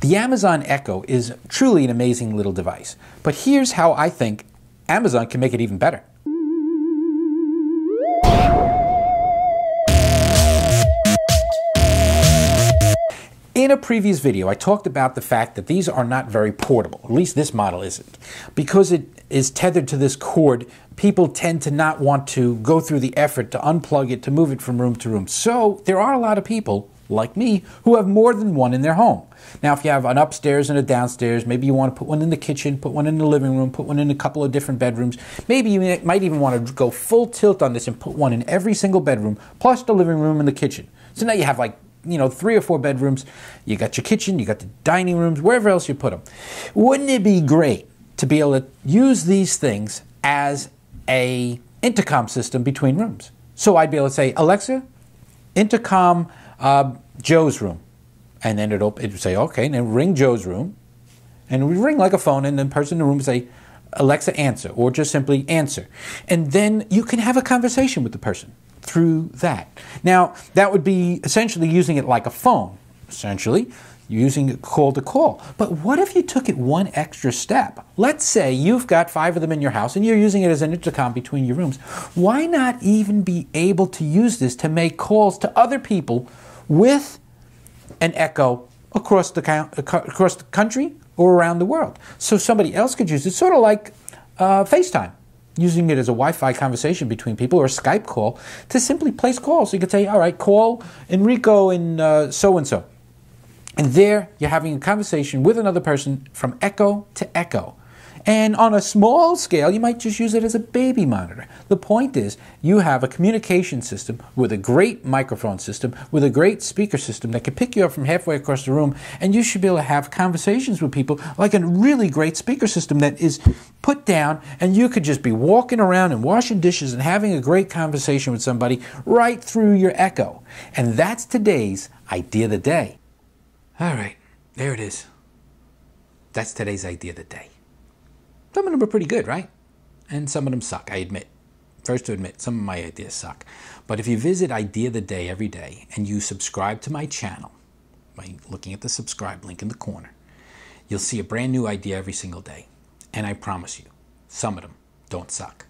The Amazon Echo is truly an amazing little device. But here's how I think Amazon can make it even better. In a previous video, I talked about the fact that these are not very portable. At least this model isn't. Because it is tethered to this cord, people tend to not want to go through the effort to unplug it, to move it from room to room. So there are a lot of people, like me, who have more than one in their home. Now, if you have an upstairs and a downstairs, maybe you want to put one in the kitchen, put one in the living room, put one in a couple of different bedrooms. Maybe you might even want to go full tilt on this and put one in every single bedroom, plus the living room and the kitchen. So now you have like you know, three or four bedrooms. You got your kitchen, you got the dining rooms, wherever else you put them. Wouldn't it be great to be able to use these things as a intercom system between rooms? So I'd be able to say, Alexa, intercom uh, Joe's room, and then it'll, it'll say, okay, and then ring Joe's room, and we ring like a phone, and the person in the room would say, Alexa, answer, or just simply answer. And then you can have a conversation with the person through that. Now, that would be essentially using it like a phone, essentially, using call to call. But what if you took it one extra step? Let's say you've got five of them in your house and you're using it as an intercom between your rooms. Why not even be able to use this to make calls to other people with an echo across the, across the country or around the world? So somebody else could use it, sort of like uh, FaceTime using it as a Wi-Fi conversation between people or a Skype call to simply place calls. So you could say, all right, call Enrico and uh, so-and-so. And there you're having a conversation with another person from echo to echo. And on a small scale, you might just use it as a baby monitor. The point is, you have a communication system with a great microphone system, with a great speaker system that can pick you up from halfway across the room, and you should be able to have conversations with people like a really great speaker system that is put down, and you could just be walking around and washing dishes and having a great conversation with somebody right through your echo. And that's today's idea of the day. All right, there it is. That's today's idea of the day. Some of them are pretty good, right? And some of them suck, I admit. First to admit, some of my ideas suck. But if you visit Idea of the Day every day and you subscribe to my channel by looking at the subscribe link in the corner, you'll see a brand new idea every single day. And I promise you, some of them don't suck.